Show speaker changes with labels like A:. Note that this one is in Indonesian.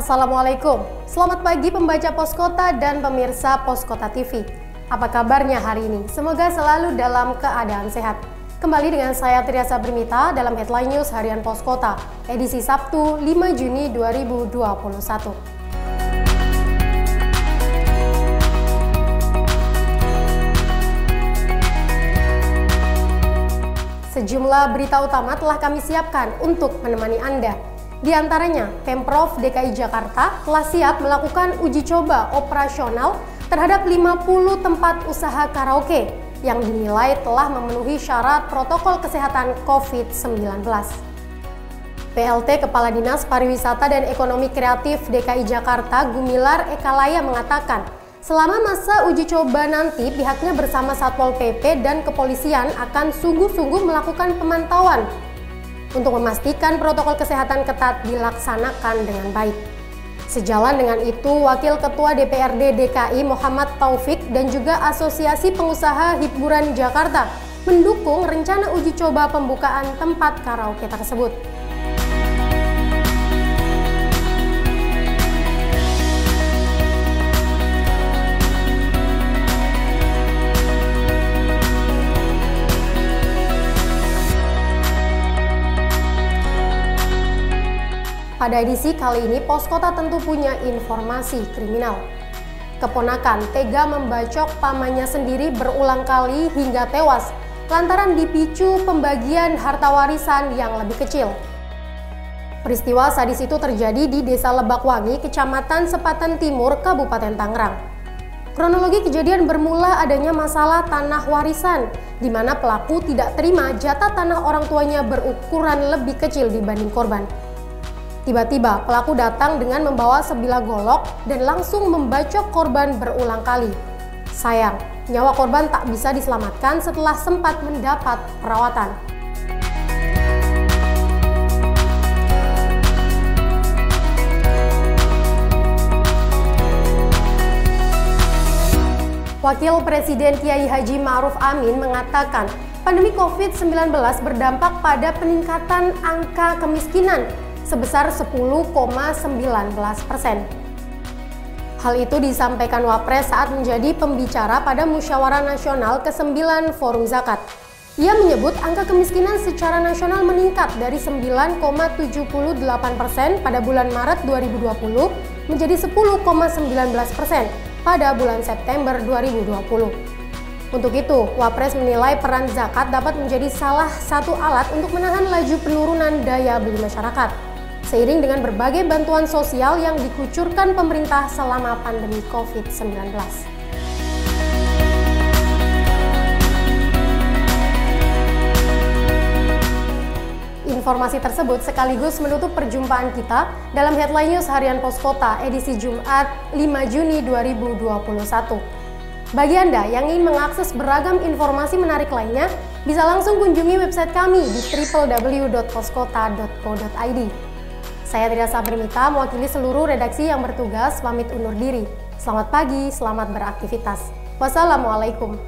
A: Assalamualaikum, selamat pagi pembaca Poskota dan pemirsa Poskota TV. Apa kabarnya hari ini? Semoga selalu dalam keadaan sehat. Kembali dengan saya Triasa Bermita dalam Headline News Harian Poskota, edisi Sabtu 5 Juni 2021. Sejumlah berita utama telah kami siapkan untuk menemani Anda. Di antaranya, Pemprov DKI Jakarta telah siap melakukan uji coba operasional terhadap 50 tempat usaha karaoke yang dinilai telah memenuhi syarat protokol kesehatan COVID-19. PLT Kepala Dinas Pariwisata dan Ekonomi Kreatif DKI Jakarta Gumilar Ekalaya mengatakan, selama masa uji coba nanti pihaknya bersama Satpol PP dan kepolisian akan sungguh-sungguh melakukan pemantauan untuk memastikan protokol kesehatan ketat dilaksanakan dengan baik. Sejalan dengan itu, Wakil Ketua DPRD DKI Muhammad Taufik dan juga Asosiasi Pengusaha Hiburan Jakarta mendukung rencana uji coba pembukaan tempat karaoke tersebut. Pada edisi kali ini, Pos Kota tentu punya informasi kriminal. Keponakan tega membacok pamannya sendiri berulang kali hingga tewas lantaran dipicu pembagian harta warisan yang lebih kecil. Peristiwa sadis itu terjadi di Desa Lebakwangi, Kecamatan Sepatan Timur, Kabupaten Tangerang. Kronologi kejadian bermula adanya masalah tanah warisan, di mana pelaku tidak terima jatah tanah orang tuanya berukuran lebih kecil dibanding korban. Tiba-tiba pelaku datang dengan membawa sebilah golok dan langsung membacok korban berulang kali. Sayang, nyawa korban tak bisa diselamatkan setelah sempat mendapat perawatan. Wakil Presiden Kiai Haji Ma'ruf Amin mengatakan, pandemi COVID-19 berdampak pada peningkatan angka kemiskinan sebesar 10,19 persen. Hal itu disampaikan Wapres saat menjadi pembicara pada Musyawarah Nasional ke-9 Forum Zakat. Ia menyebut angka kemiskinan secara nasional meningkat dari 9,78 persen pada bulan Maret 2020 menjadi 10,19 persen pada bulan September 2020. Untuk itu, Wapres menilai peran zakat dapat menjadi salah satu alat untuk menahan laju penurunan daya beli masyarakat seiring dengan berbagai bantuan sosial yang dikucurkan pemerintah selama pandemi COVID-19. Informasi tersebut sekaligus menutup perjumpaan kita dalam Headline News Harian Pos Kota edisi Jumat 5 Juni 2021. Bagi Anda yang ingin mengakses beragam informasi menarik lainnya, bisa langsung kunjungi website kami di www.poskota.co.id. Saya Triasa Bermita, mewakili seluruh redaksi yang bertugas, pamit undur diri. Selamat pagi, selamat beraktivitas. Wassalamualaikum.